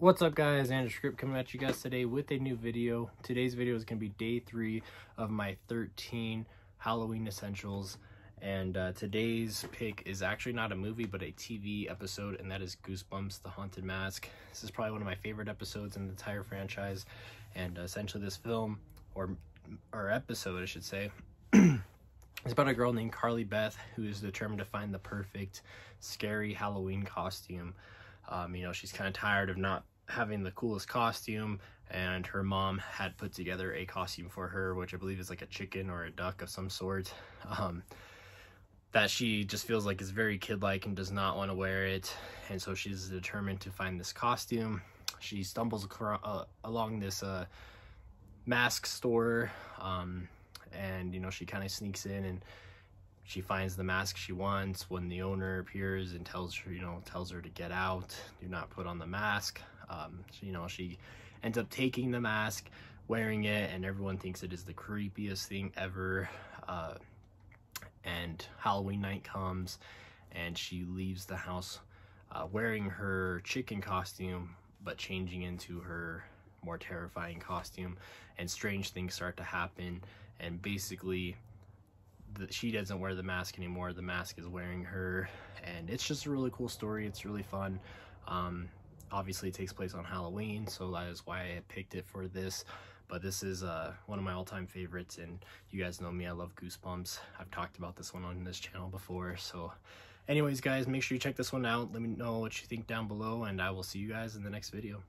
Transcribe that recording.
What's up guys, Andrew's Crypt coming at you guys today with a new video. Today's video is going to be day three of my 13 Halloween essentials. And uh, today's pick is actually not a movie, but a TV episode, and that is Goosebumps, The Haunted Mask. This is probably one of my favorite episodes in the entire franchise. And uh, essentially this film, or, or episode I should say, it's about a girl named Carly Beth who is determined to find the perfect scary Halloween costume. Um, you know, she's kind of tired of not having the coolest costume and her mom had put together a costume for her which i believe is like a chicken or a duck of some sort um, that she just feels like is very kid-like and does not want to wear it and so she's determined to find this costume. She stumbles uh, along this uh, mask store um, and you know she kind of sneaks in and she finds the mask she wants when the owner appears and tells her you know tells her to get out. Do not put on the mask. Um, so, you know she ends up taking the mask wearing it and everyone thinks it is the creepiest thing ever. Uh, and halloween night comes and she leaves the house uh, wearing her chicken costume but changing into her more terrifying costume. And strange things start to happen. And basically the, she doesn't wear the mask anymore. The mask is wearing her, and it's just a really cool story. It's really fun. Um, obviously, it takes place on Halloween, so that is why I picked it for this. But this is uh, one of my all-time favorites, and you guys know me. I love Goosebumps. I've talked about this one on this channel before. So, anyways, guys, make sure you check this one out. Let me know what you think down below, and I will see you guys in the next video.